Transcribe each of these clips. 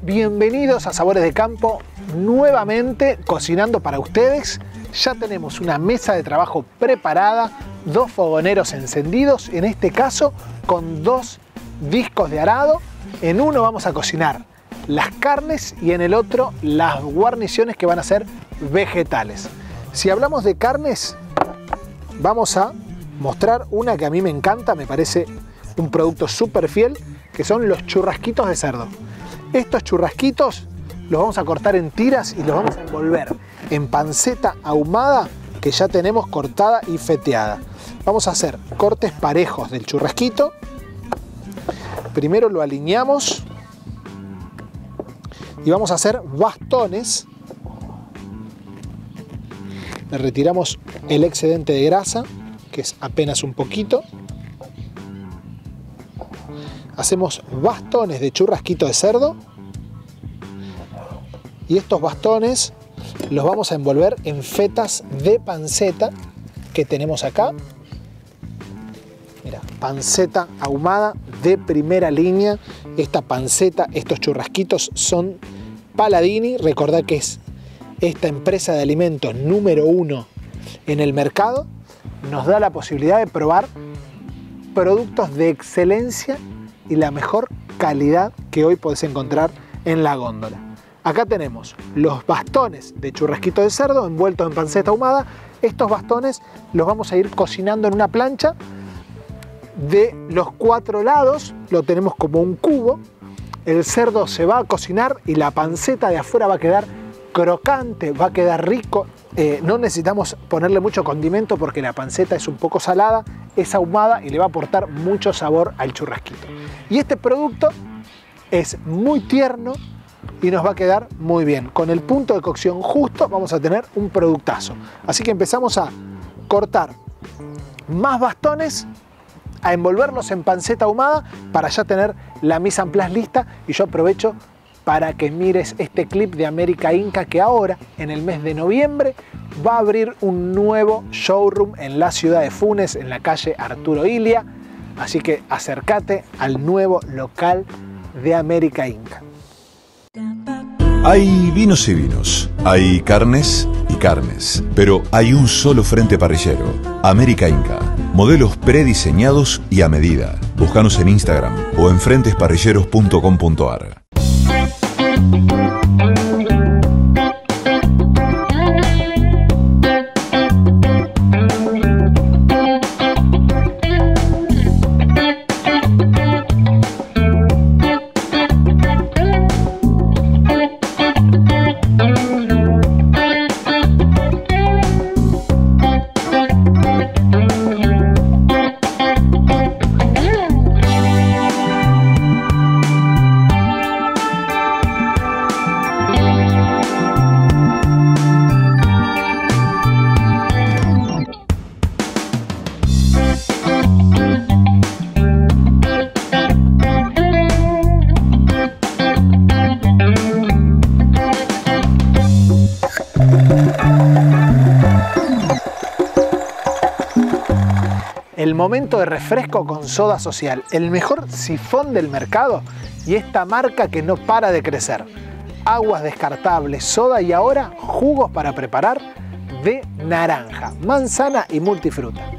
Bienvenidos a Sabores de Campo, nuevamente cocinando para ustedes. Ya tenemos una mesa de trabajo preparada, dos fogoneros encendidos, en este caso con dos discos de arado. En uno vamos a cocinar las carnes y en el otro las guarniciones que van a ser vegetales. Si hablamos de carnes, vamos a mostrar una que a mí me encanta, me parece un producto súper fiel, que son los churrasquitos de cerdo. Estos churrasquitos los vamos a cortar en tiras y los vamos a envolver en panceta ahumada que ya tenemos cortada y feteada. Vamos a hacer cortes parejos del churrasquito. Primero lo alineamos y vamos a hacer bastones. Le retiramos el excedente de grasa, que es apenas un poquito. Hacemos bastones de churrasquito de cerdo y estos bastones los vamos a envolver en fetas de panceta que tenemos acá. Mira, panceta ahumada de primera línea. Esta panceta, estos churrasquitos son Paladini. Recordad que es esta empresa de alimentos número uno en el mercado. Nos da la posibilidad de probar productos de excelencia y la mejor calidad que hoy podés encontrar en la góndola. Acá tenemos los bastones de churrasquito de cerdo envueltos en panceta ahumada. Estos bastones los vamos a ir cocinando en una plancha. De los cuatro lados lo tenemos como un cubo. El cerdo se va a cocinar y la panceta de afuera va a quedar crocante, va a quedar rico. Eh, no necesitamos ponerle mucho condimento porque la panceta es un poco salada, es ahumada y le va a aportar mucho sabor al churrasquito. Y este producto es muy tierno, y nos va a quedar muy bien. Con el punto de cocción justo vamos a tener un productazo. Así que empezamos a cortar más bastones, a envolverlos en panceta ahumada para ya tener la mise en place lista y yo aprovecho para que mires este clip de América Inca que ahora, en el mes de noviembre, va a abrir un nuevo showroom en la ciudad de Funes, en la calle Arturo Ilia. Así que acércate al nuevo local de América Inca. Hay vinos y vinos, hay carnes y carnes, pero hay un solo frente parrillero, América Inca. Modelos prediseñados y a medida. Búscanos en Instagram o en frentesparrilleros.com.ar. Thank you. Momento de refresco con soda social, el mejor sifón del mercado y esta marca que no para de crecer. Aguas descartables, soda y ahora jugos para preparar de naranja, manzana y multifruta.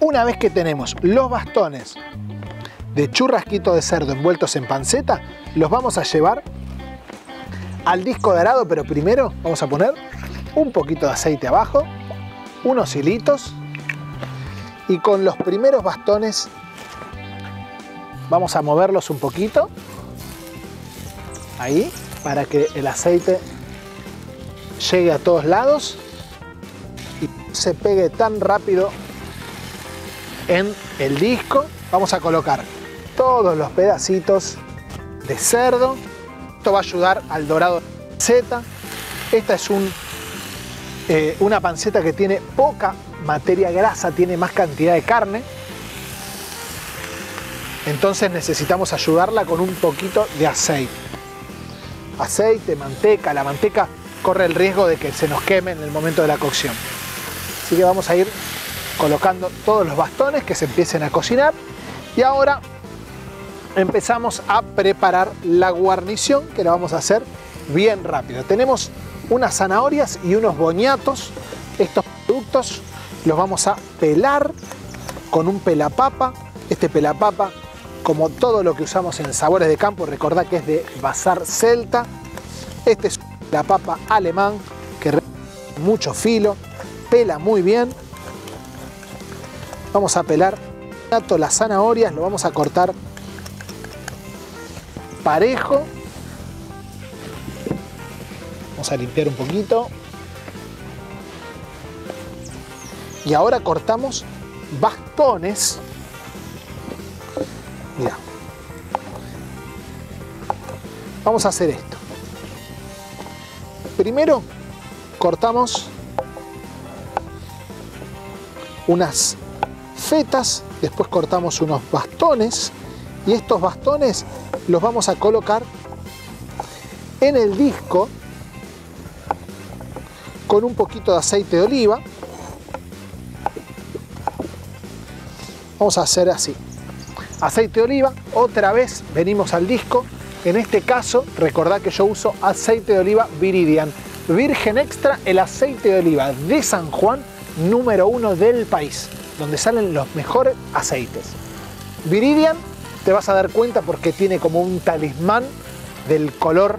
Una vez que tenemos los bastones de churrasquito de cerdo envueltos en panceta, los vamos a llevar al disco de arado, pero primero vamos a poner un poquito de aceite abajo, unos hilitos y con los primeros bastones vamos a moverlos un poquito ahí para que el aceite llegue a todos lados y se pegue tan rápido en el disco. Vamos a colocar todos los pedacitos de cerdo. Esto va a ayudar al dorado Z. Esta es un eh, una panceta que tiene poca materia grasa, tiene más cantidad de carne. Entonces necesitamos ayudarla con un poquito de aceite. Aceite, manteca, la manteca corre el riesgo de que se nos queme en el momento de la cocción. Así que vamos a ir colocando todos los bastones que se empiecen a cocinar Y ahora empezamos a preparar la guarnición que la vamos a hacer bien rápido. Tenemos unas zanahorias y unos boñatos. Estos productos los vamos a pelar con un pelapapa. Este pelapapa, como todo lo que usamos en sabores de campo, recordad que es de bazar celta. Este es la papa alemán que mucho filo, pela muy bien. Vamos a pelar las zanahorias, lo vamos a cortar parejo. Vamos a limpiar un poquito. Y ahora cortamos bastones. Mira. Vamos a hacer esto. Primero cortamos unas fetas, después cortamos unos bastones y estos bastones los vamos a colocar en el disco con un poquito de aceite de oliva. Vamos a hacer así. Aceite de oliva, otra vez venimos al disco. En este caso, recordad que yo uso aceite de oliva Viridian. Virgen extra, el aceite de oliva de San Juan, número uno del país, donde salen los mejores aceites. Viridian te vas a dar cuenta porque tiene como un talismán del color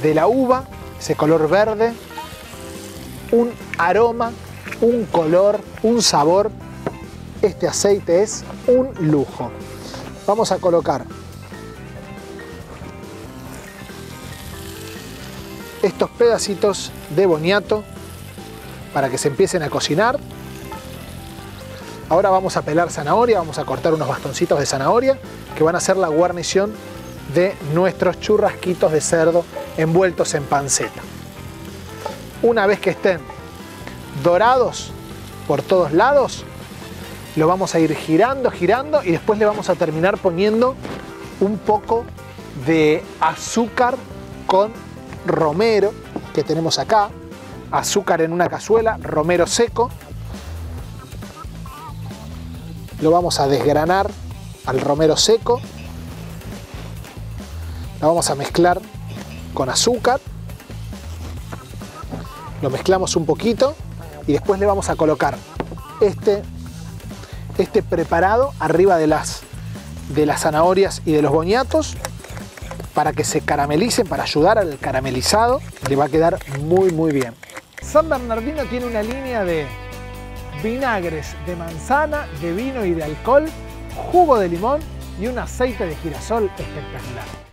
de la uva, ese color verde, un aroma, un color, un sabor. Este aceite es un lujo. Vamos a colocar estos pedacitos de boniato para que se empiecen a cocinar. Ahora vamos a pelar zanahoria, vamos a cortar unos bastoncitos de zanahoria que van a ser la guarnición de nuestros churrasquitos de cerdo envueltos en panceta. Una vez que estén dorados por todos lados, lo vamos a ir girando, girando y después le vamos a terminar poniendo un poco de azúcar con romero que tenemos acá, azúcar en una cazuela, romero seco. Lo vamos a desgranar al romero seco. Lo vamos a mezclar con azúcar. Lo mezclamos un poquito y después le vamos a colocar este, este preparado arriba de las, de las zanahorias y de los boñatos para que se caramelicen, para ayudar al caramelizado. Le va a quedar muy muy bien. San Bernardino tiene una línea de vinagres de manzana, de vino y de alcohol, jugo de limón y un aceite de girasol espectacular.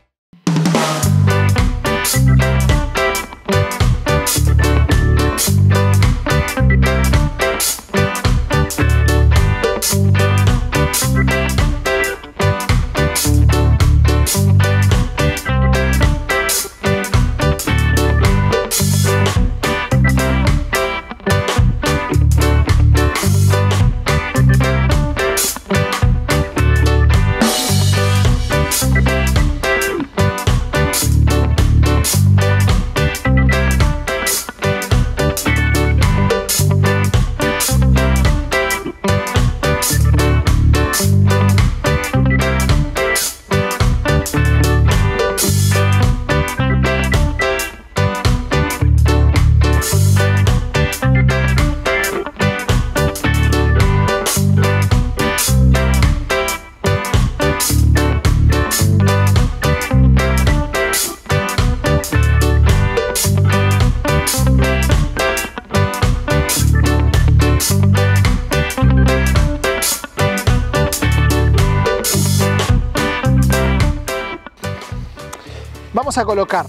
Vamos a colocar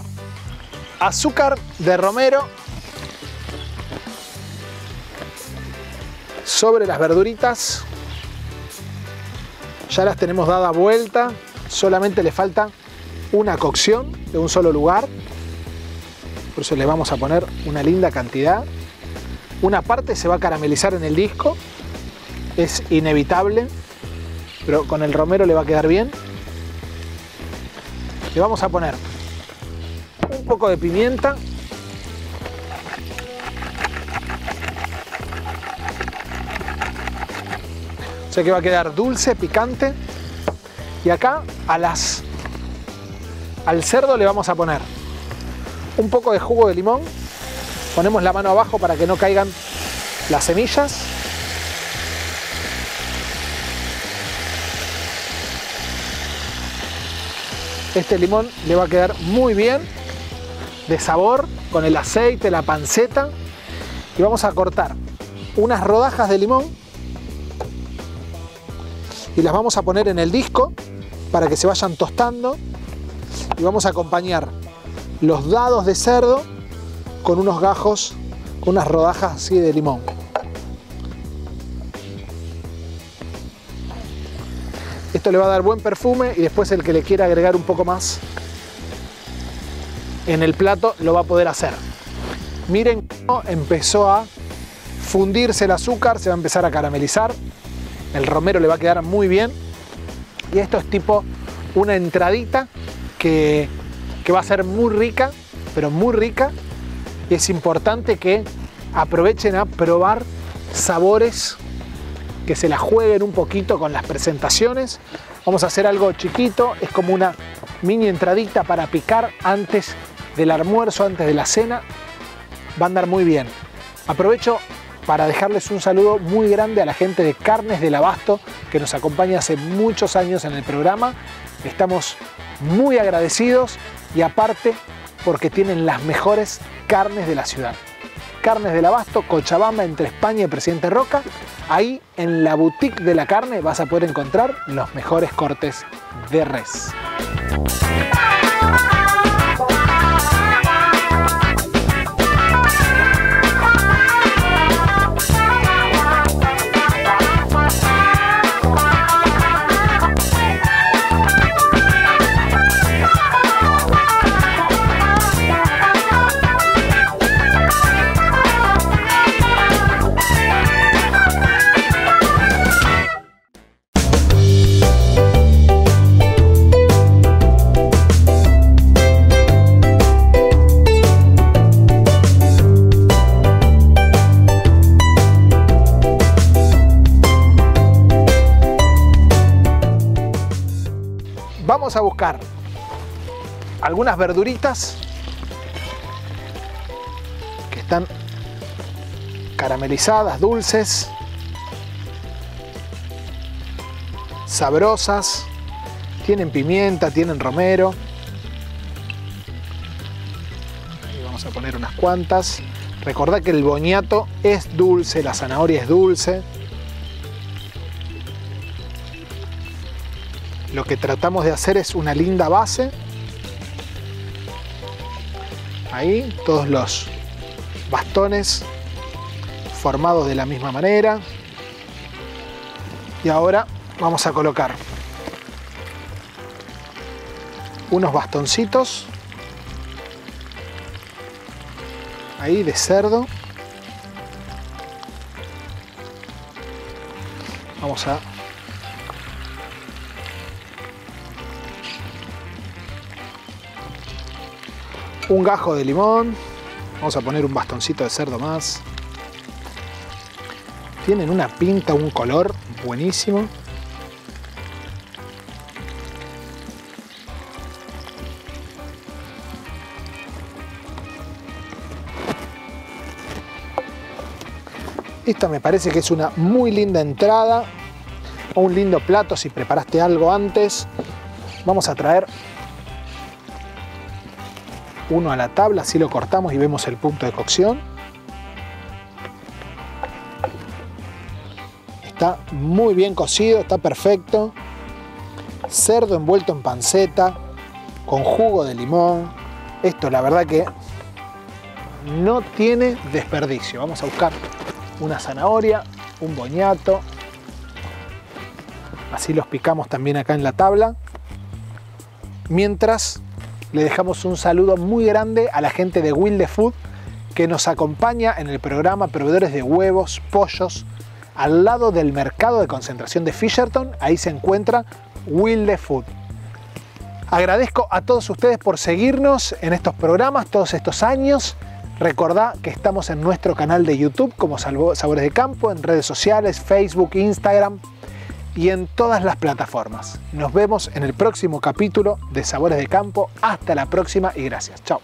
azúcar de romero sobre las verduritas. Ya las tenemos dada vuelta, solamente le falta una cocción de un solo lugar. Por eso le vamos a poner una linda cantidad. Una parte se va a caramelizar en el disco, es inevitable, pero con el romero le va a quedar bien. Le vamos a poner un poco de pimienta. Sea que va a quedar dulce, picante. Y acá a las, al cerdo le vamos a poner un poco de jugo de limón. Ponemos la mano abajo para que no caigan las semillas. Este limón le va a quedar muy bien de sabor con el aceite, la panceta. Y vamos a cortar unas rodajas de limón y las vamos a poner en el disco para que se vayan tostando y vamos a acompañar los dados de cerdo con unos gajos, con unas rodajas así de limón. Esto le va a dar buen perfume y después el que le quiera agregar un poco más en el plato lo va a poder hacer. Miren cómo empezó a fundirse el azúcar, se va a empezar a caramelizar. El romero le va a quedar muy bien. Y esto es tipo una entradita que, que va a ser muy rica, pero muy rica. Y es importante que aprovechen a probar sabores que se la jueguen un poquito con las presentaciones. Vamos a hacer algo chiquito, es como una mini entradita para picar antes del almuerzo, antes de la cena. Va a andar muy bien. Aprovecho para dejarles un saludo muy grande a la gente de Carnes del Abasto que nos acompaña hace muchos años en el programa. Estamos muy agradecidos y aparte porque tienen las mejores carnes de la ciudad. Carnes del Abasto, Cochabamba, entre España y Presidente Roca. Ahí en la boutique de la carne vas a poder encontrar los mejores cortes de res. Algunas verduritas que están caramelizadas, dulces, sabrosas, tienen pimienta, tienen romero. Y vamos a poner unas cuantas. Recordad que el boñato es dulce, la zanahoria es dulce. Lo que tratamos de hacer es una linda base. Ahí, todos los bastones formados de la misma manera. Y ahora vamos a colocar unos bastoncitos ahí de cerdo. Vamos a un gajo de limón. Vamos a poner un bastoncito de cerdo más. Tienen una pinta, un color buenísimo. Esta me parece que es una muy linda entrada o un lindo plato si preparaste algo antes. Vamos a traer uno a la tabla, así lo cortamos y vemos el punto de cocción. Está muy bien cocido, está perfecto. Cerdo envuelto en panceta, con jugo de limón. Esto la verdad que no tiene desperdicio. Vamos a buscar una zanahoria, un boñato. Así los picamos también acá en la tabla. Mientras le dejamos un saludo muy grande a la gente de Wilde Food que nos acompaña en el programa Proveedores de Huevos, Pollos, al lado del mercado de concentración de Fisherton. Ahí se encuentra Wilde Food. Agradezco a todos ustedes por seguirnos en estos programas todos estos años. Recordá que estamos en nuestro canal de YouTube como Sabores de Campo, en redes sociales, Facebook, Instagram. Y en todas las plataformas. Nos vemos en el próximo capítulo de Sabores de Campo. Hasta la próxima y gracias. Chao.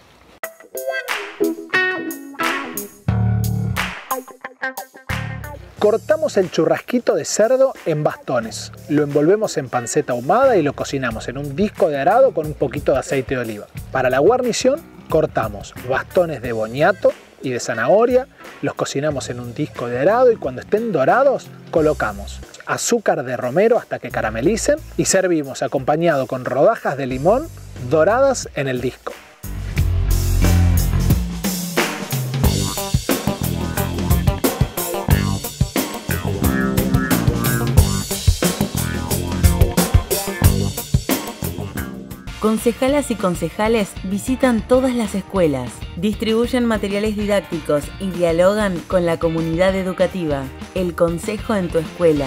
Cortamos el churrasquito de cerdo en bastones, lo envolvemos en panceta ahumada y lo cocinamos en un disco de arado con un poquito de aceite de oliva. Para la guarnición cortamos bastones de boñato y de zanahoria, los cocinamos en un disco de arado y cuando estén dorados colocamos azúcar de romero hasta que caramelicen y servimos acompañado con rodajas de limón doradas en el disco. Concejalas y concejales visitan todas las escuelas, distribuyen materiales didácticos y dialogan con la comunidad educativa. El Consejo en tu escuela.